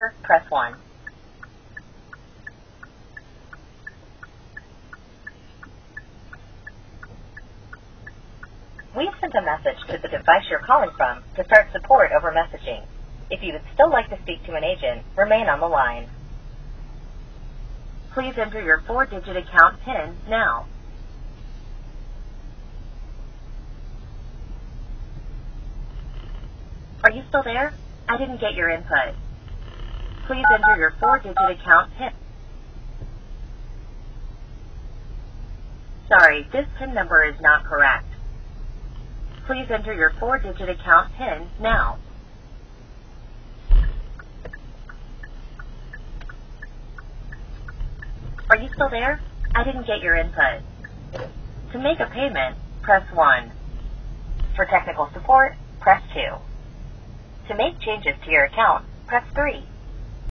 press 1. We've sent a message to the device you're calling from to start support over messaging. If you would still like to speak to an agent, remain on the line. Please enter your four-digit account PIN now. Are you still there? I didn't get your input. Please enter your four-digit account PIN. Sorry, this PIN number is not correct. Please enter your four-digit account PIN now. Are you still there? I didn't get your input. To make a payment, press 1. For technical support, press 2. To make changes to your account, press 3.